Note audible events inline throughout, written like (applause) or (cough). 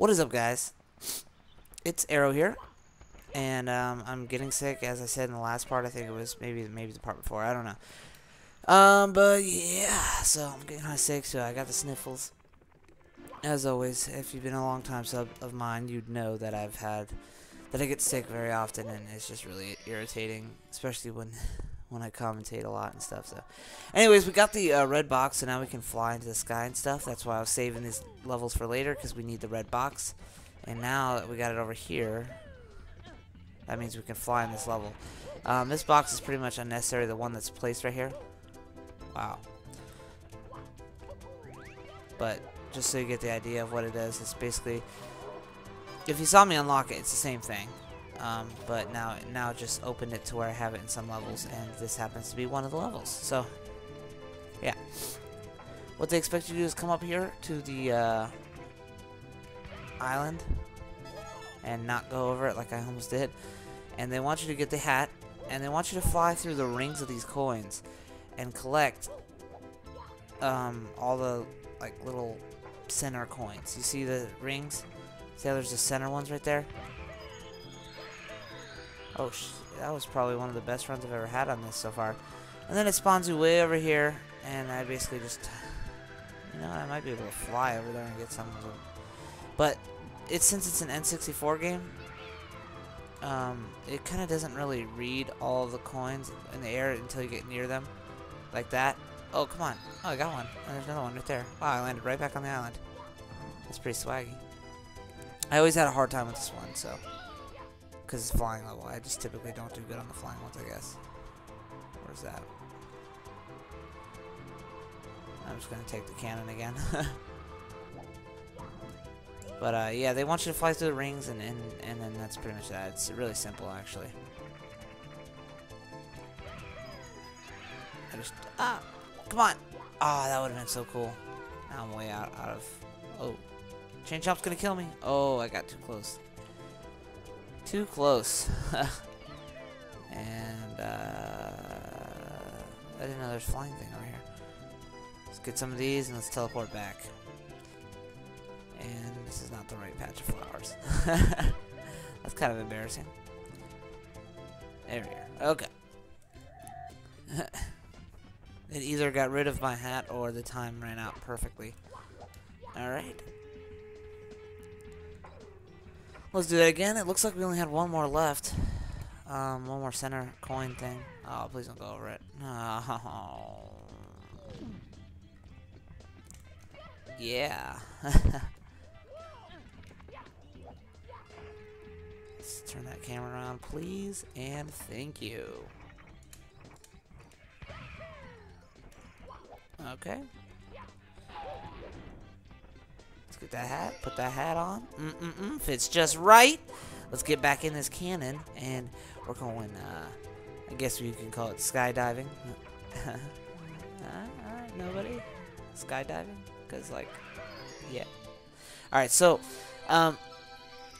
What is up, guys? It's Aero here, and um, I'm getting sick, as I said in the last part. I think it was maybe maybe the part before. I don't know. Um, but yeah, so I'm getting kind of sick, so I got the sniffles. As always, if you've been a long time sub of mine, you'd know that I've had that I get sick very often, and it's just really irritating, especially when when I commentate a lot and stuff. So, anyways, we got the uh, red box, so now we can fly into the sky and stuff. That's why I was saving these levels for later, because we need the red box. And now that we got it over here, that means we can fly in this level. Um, this box is pretty much unnecessary, the one that's placed right here. Wow. But, just so you get the idea of what it is, it's basically... If you saw me unlock it, it's the same thing. Um, but now, now just opened it to where I have it in some levels, and this happens to be one of the levels. So, yeah. What they expect you to do is come up here to the uh, island and not go over it like I almost did. And they want you to get the hat, and they want you to fly through the rings of these coins and collect um, all the like little center coins. You see the rings? See how there's the center ones right there? Oh, that was probably one of the best runs I've ever had on this so far. And then it spawns you way over here, and I basically just, you know, I might be able to fly over there and get some of them. But it's since it's an N64 game, um, it kind of doesn't really read all the coins in the air until you get near them, like that. Oh, come on. Oh, I got one. And there's another one right there. Wow, I landed right back on the island. That's pretty swaggy. I always had a hard time with this one, so because it's flying level. I just typically don't do good on the flying ones, I guess. Where's that? I'm just going to take the cannon again. (laughs) but, uh, yeah, they want you to fly through the rings, and, and, and then that's pretty much that. It's really simple, actually. I just... Ah! Come on! Ah, oh, that would have been so cool. Now I'm way out, out of... Oh. Chain Chomp's gonna kill me. Oh, I got too close. Too close. (laughs) and, uh, I didn't know there's a flying thing over here. Let's get some of these and let's teleport back. And this is not the right patch of flowers. (laughs) That's kind of embarrassing. There we are. Okay. (laughs) it either got rid of my hat or the time ran out perfectly. Alright. Let's do that again. It looks like we only had one more left. Um, one more center coin thing. Oh, please don't go over it. Oh. (laughs) Yeah. (laughs) Let's turn that camera around, please, and thank you. Okay. Get that hat, put that hat on. Mm-mm-mm, fits just right. Let's get back in this cannon, and we're going, uh, I guess we can call it skydiving. (laughs) uh, nobody? Skydiving? Because, like, yeah. Alright, so, um,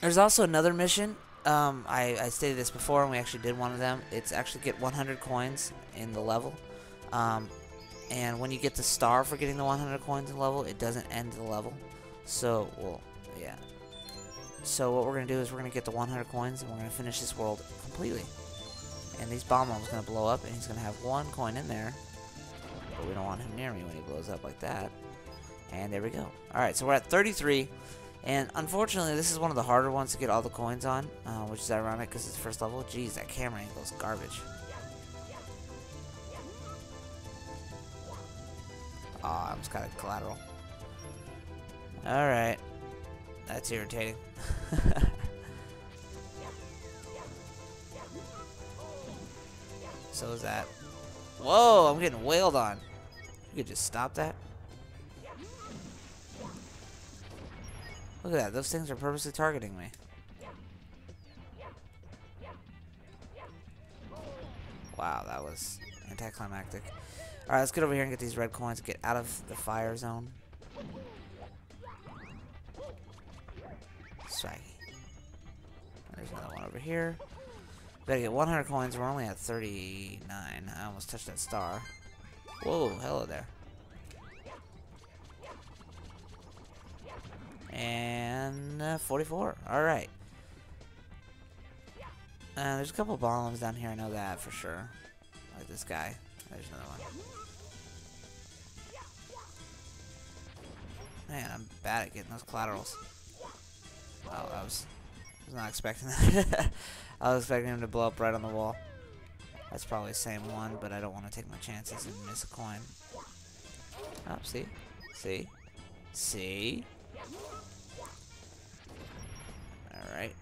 there's also another mission. Um, I, I stated this before, and we actually did one of them. It's actually get 100 coins in the level. Um, and when you get the star for getting the 100 coins in the level, it doesn't end the level. So, well, yeah. So what we're going to do is we're going to get the 100 coins and we're going to finish this world completely. And these Bob-ombs going to blow up and he's going to have one coin in there. But we don't want him near me when he blows up like that. And there we go. Alright, so we're at 33. And unfortunately, this is one of the harder ones to get all the coins on, uh, which is ironic because it's first level. Jeez, that camera angle is garbage. Aw, oh, I almost got a collateral. Alright. That's irritating. (laughs) so is that. Whoa, I'm getting wailed on. You could just stop that. Look at that. Those things are purposely targeting me. Wow, that was anticlimactic. Alright, let's get over here and get these red coins. Get out of the fire zone. Swaggy. There's another one over here. Gotta get 100 coins. We're only at 39. I almost touched that star. Whoa, hello there. And Uh, 44. Alright. Uh, there's a couple bombs down here, I know that for sure. Like this guy. There's another one. Man, I'm bad at getting those collaterals. I was, was not expecting that. (laughs) I was expecting him to blow up right on the wall. That's probably the same one, but I don't want to take my chances and miss a coin. Oh, see? See? See? Alright.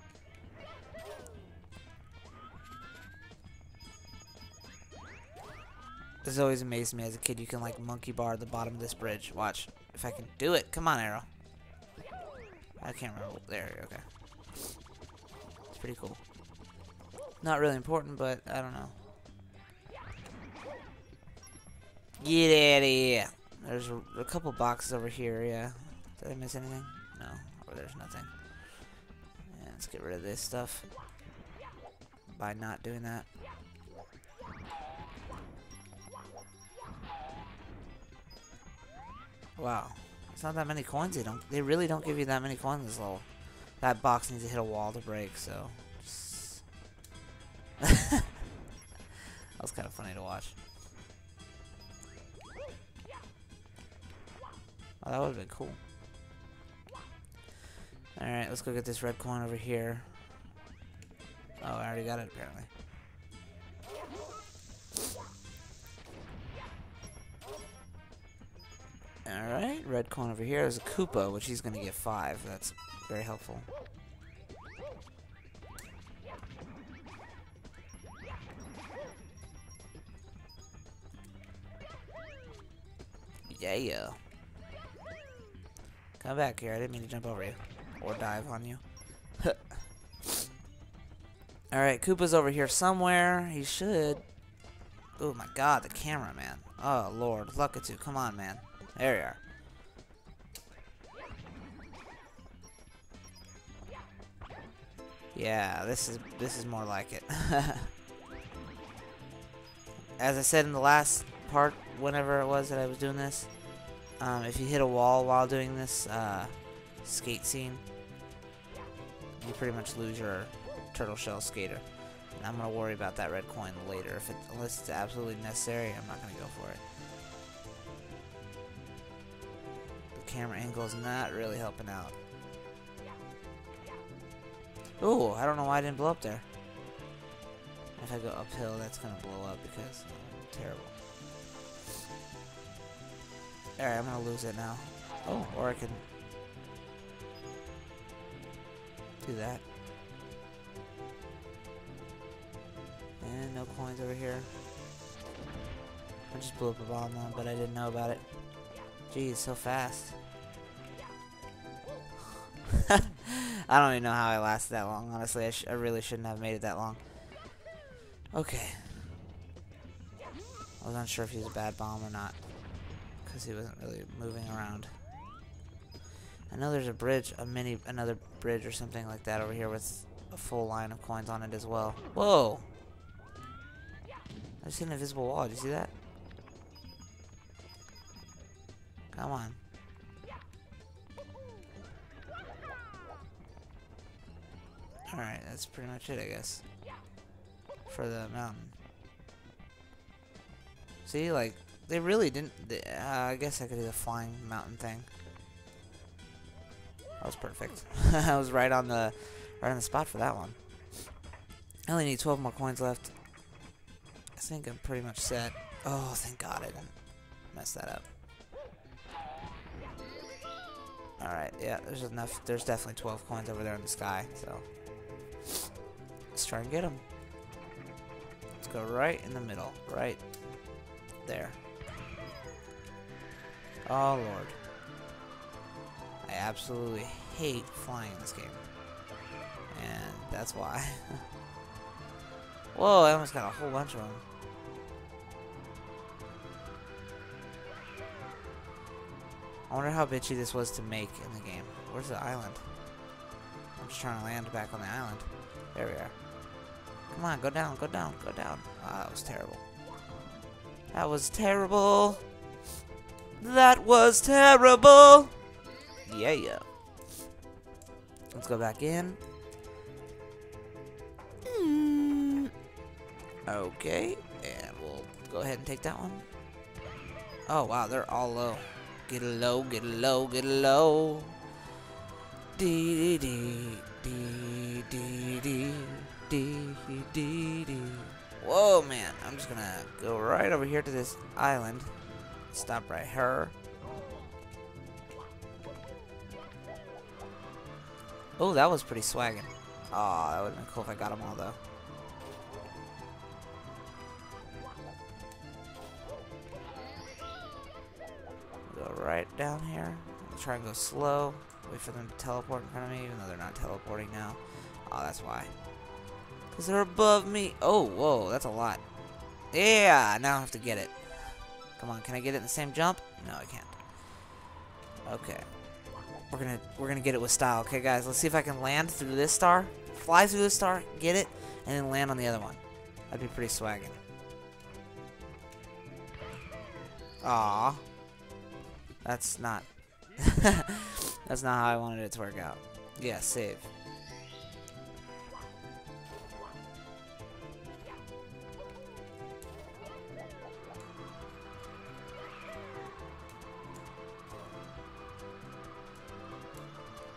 This always amazed me as a kid. You can like monkey bar the bottom of this bridge. Watch. If I can do it. Come on, Aero. I can't remember. There, okay. It's pretty cool. Not really important, but I don't know. Get out of here. There's a, a couple boxes over here, yeah. Did I miss anything? No. Or there's nothing. Yeah, let's get rid of this stuff. By not doing that. Wow. It's not that many coins they don't they really don't give you that many coins this level. That box needs to hit a wall to break, so (laughs) that was kind of funny to watch. Oh, that would have been cool. Alright, let's go get this red coin over here. Oh, I already got it apparently. Alright, red coin over here. There's a Koopa, which he's to get five. That's very helpful. Yeah. Come back here. I didn't mean to jump over you. Or dive on you. (laughs) Alright, Koopa's over here somewhere. He should. Oh my god, the camera, man. Oh lord, Lakitu, come on, man. There you are. Yeah, this is this is more like it. (laughs) As I said in the last part, whenever it was that I was doing this, um, if you hit a wall while doing this uh, skate scene, you pretty much lose your turtle shell skater. I'm gonna worry about that red coin later. If it, unless it's absolutely necessary, I'm not gonna go for it. The camera angle is not really helping out. Ooh, I don't know why I didn't blow up there. If I go uphill, that's gonna blow up because uh, terrible. Alright, I'm gonna lose it now. Oh, or I can do that. No coins over here. I just blew up a bomb on, but I didn't know about it. Jeez, so fast. (laughs) I don't even know how I lasted that long, honestly. I, I really shouldn't have made it that long. Okay. I was unsure if he was a bad bomb or not. Because he wasn't really moving around. I know there's a bridge, a mini, another bridge or something like that over here with a full line of coins on it as well. Whoa! I just see an invisible wall. Did you see that? Come on. Alright, that's pretty much it, I guess. For the mountain. See, like, they really didn't... They, uh, I guess I could do the flying mountain thing. That was perfect. (laughs) I was right on the right on the spot for that one. I only need 12 more coins left. I think I'm pretty much set. Oh, thank God I didn't mess that up. Alright, yeah, there's enough. There's definitely 12 coins over there in the sky, so. Let's try and get them. Let's go right in the middle. Right there. Oh, Lord. I absolutely hate flying in this game. And that's why. (laughs) Whoa, I almost got a whole bunch of them. I wonder how bitchy this was to make in the game. Where's the island? I'm just trying to land back on the island. There we are. Come on, go down, go down, go down. Oh, that was terrible. That was terrible. That was terrible. Yeah, yeah. Let's go back in. Okay, and we'll go ahead and take that one. Oh, wow, they're all low. Get low, get low, get low. Dee dee dee dee dee dee dee dee dee. Whoa, man. I'm just gonna go right over here to this island. Stop right here. Oh, that was pretty swaggin'. Aw, oh, that would've been cool if I got them all, though. Right down here. I'll try and go slow. Wait for them to teleport in front of me, even though they're not teleporting now. Oh, that's why. Because they're above me. Oh, whoa, that's a lot. Yeah, now I have to get it. Come on, can I get it in the same jump? No, I can't. Okay. We're gonna we're gonna get it with style. Okay, guys, let's see if I can land through this star, fly through this star, get it, and then land on the other one. That'd be pretty swaggin'. Ah, That's not... (laughs) That's not how I wanted it to work out. Yeah, save.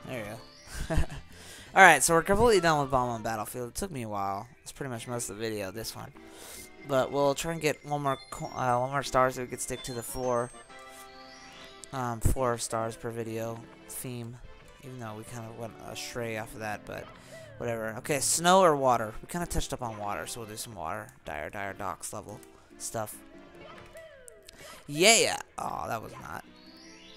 There you go. (laughs) Alright, so we're completely done with Bob-omb Battlefield. It took me a while. It's pretty much most of the video, this one. But we'll try and get one more uh, one more stars so we could stick to the four um, four stars per video theme. Even though we kind of went astray off of that, but whatever. Okay, snow or water? We kind of touched up on water, so we'll do some water. Dire, dire docks level stuff. Yeah! Oh, that was not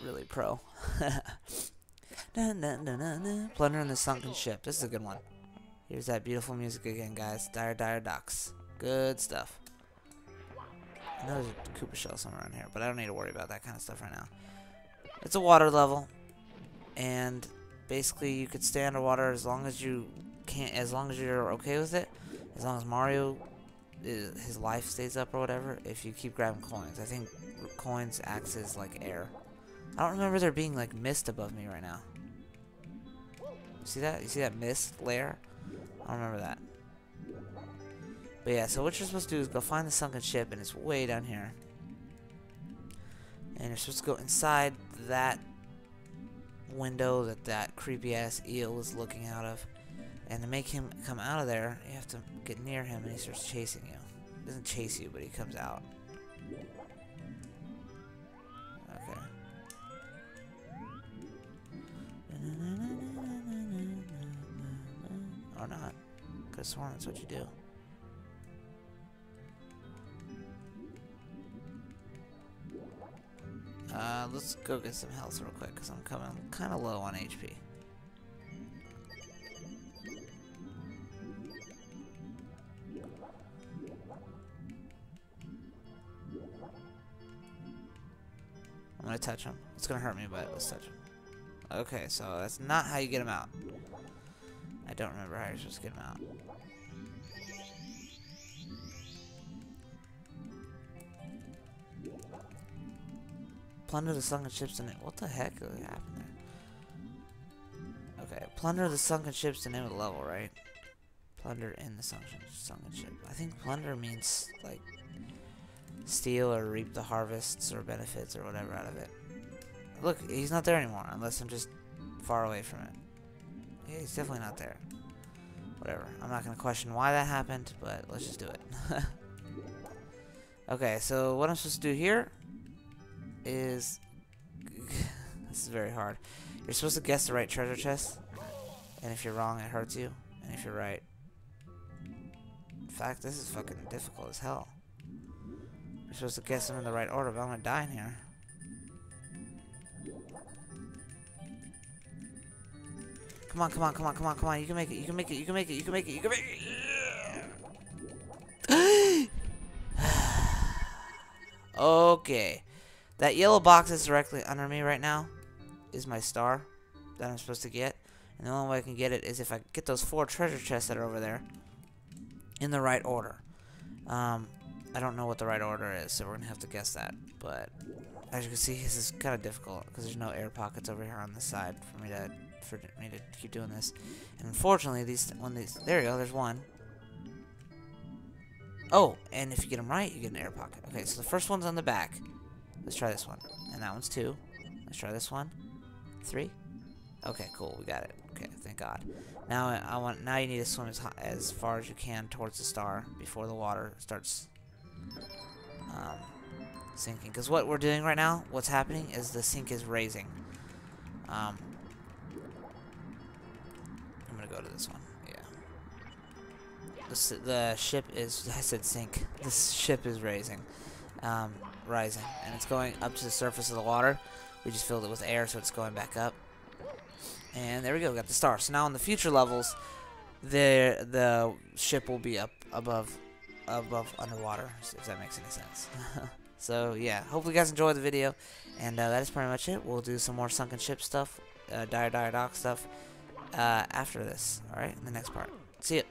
really pro. (laughs) Plunder in the sunken ship. This is a good one. Here's that beautiful music again, guys. Dire Dire Docks. Good stuff. I know there's a Koopa shell somewhere around here, but I don't need to worry about that kind of stuff right now. It's a water level, and basically you could stay underwater as long as you can't, as long as you're okay with it. As long as Mario, his life stays up or whatever. If you keep grabbing coins, I think coins acts as like air. I don't remember there being like mist above me right now. See that? You see that mist layer? I don't remember that. But yeah, so what you're supposed to do is go find the sunken ship, and it's way down here. And you're supposed to go inside that window that that creepy ass eel is looking out of. And to make him come out of there, you have to get near him and he starts chasing you. He doesn't chase you, but he comes out. Okay. (laughs) Or not. Could sworn that's what you do. Uh, let's go get some health real quick, because I'm coming kind of low on HP. I'm gonna touch him. It's gonna hurt me, but let's touch him. Okay, so that's not how you get him out. I don't remember how you're supposed to get him out. Plunder the sunken ships and what the heck happened there? Okay, plunder the sunken ships the name of the level, right? Plunder in the sunken sunken ship. I think plunder means like steal or reap the harvests or benefits or whatever out of it. Look, he's not there anymore unless I'm just far away from it. Yeah, he's definitely not there. Whatever. I'm not gonna question why that happened, but let's just do it. (laughs) okay, so what I'm supposed to do here is... this is very hard. You're supposed to guess the right treasure chest. And if you're wrong, it hurts you. And if you're right... In fact, this is fucking difficult as hell. You're supposed to guess them in the right order, but I'm gonna die in here. Come on, come on, come on, come on, come on. You can make it, you can make it, you can make it, you can make it, you can make it. (gasps) okay. That yellow box that's directly under me right now is my star that I'm supposed to get. And the only way I can get it is if I get those four treasure chests that are over there in the right order. Um, I don't know what the right order is, so we're going to have to guess that. But as you can see, this is kind of difficult because there's no air pockets over here on the side for me to for me to keep doing this. And unfortunately, these when these there you go. There's one. Oh, and if you get them right, you get an air pocket. Okay, so the first one's on the back. Let's try this one, and that one's two. Let's try this one. Three. Okay, cool. We got it. Okay, thank God. Now I want. Now you need to swim as as far as you can towards the star before the water starts um, sinking. Because what we're doing right now, what's happening is the sink is raising. Um, I'm gonna go to this one. Yeah. The the ship is. (laughs) I said sink. This ship is raising, um, rising, and it's going up to the surface of the water. We just filled it with air, so it's going back up. And there we go, we got the star. So now in the future levels, the the ship will be up above above underwater, if that makes any sense. (laughs) so yeah, hopefully you guys enjoyed the video, and uh, that is pretty much it. We'll do some more sunken ship stuff, uh, dire dire dock stuff uh, after this. All right, in the next part. See ya.